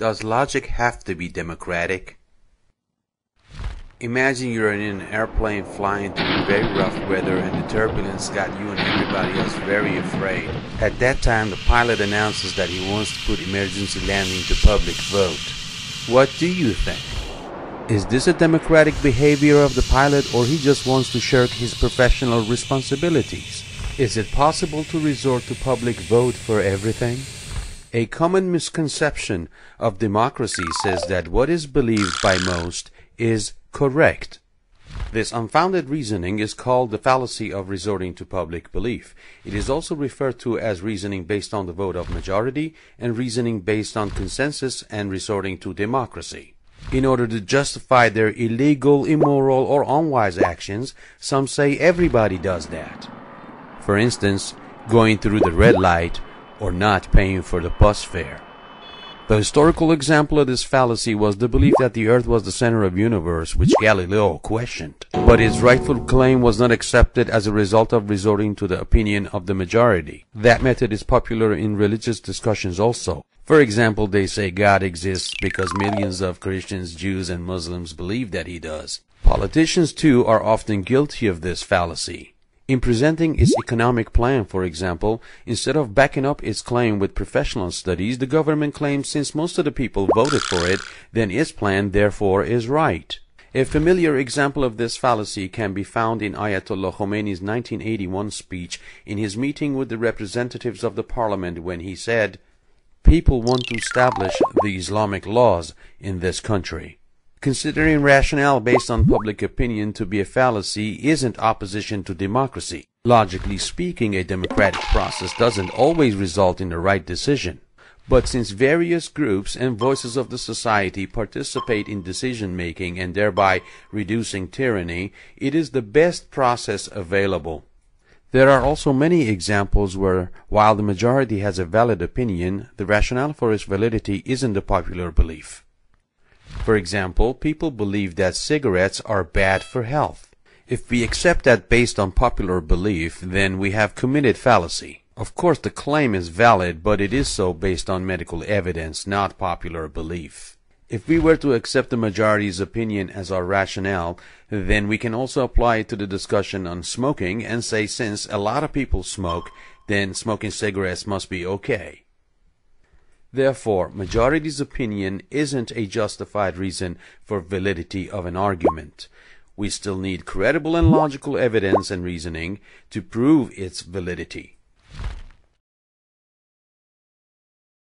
Does logic have to be democratic? Imagine you're in an airplane flying through very rough weather and the turbulence got you and everybody else very afraid. At that time, the pilot announces that he wants to put emergency landing to public vote. What do you think? Is this a democratic behavior of the pilot or he just wants to shirk his professional responsibilities? Is it possible to resort to public vote for everything? A common misconception of democracy says that what is believed by most is correct. This unfounded reasoning is called the fallacy of resorting to public belief. It is also referred to as reasoning based on the vote of majority and reasoning based on consensus and resorting to democracy. In order to justify their illegal, immoral, or unwise actions, some say everybody does that. For instance, going through the red light or not paying for the bus fare. The historical example of this fallacy was the belief that the earth was the center of the universe, which Galileo questioned. But his rightful claim was not accepted as a result of resorting to the opinion of the majority. That method is popular in religious discussions also. For example, they say God exists because millions of Christians, Jews, and Muslims believe that he does. Politicians too are often guilty of this fallacy. In presenting its economic plan, for example, instead of backing up its claim with professional studies, the government claims since most of the people voted for it, then its plan therefore is right. A familiar example of this fallacy can be found in Ayatollah Khomeini's 1981 speech in his meeting with the representatives of the parliament when he said, People want to establish the Islamic laws in this country. Considering rationale based on public opinion to be a fallacy isn't opposition to democracy. Logically speaking, a democratic process doesn't always result in the right decision. But since various groups and voices of the society participate in decision making and thereby reducing tyranny, it is the best process available. There are also many examples where, while the majority has a valid opinion, the rationale for its validity isn't the popular belief. For example, people believe that cigarettes are bad for health. If we accept that based on popular belief, then we have committed fallacy. Of course, the claim is valid, but it is so based on medical evidence, not popular belief. If we were to accept the majority's opinion as our rationale, then we can also apply it to the discussion on smoking and say since a lot of people smoke, then smoking cigarettes must be okay. Therefore, majority's opinion isn't a justified reason for validity of an argument. We still need credible and logical evidence and reasoning to prove its validity.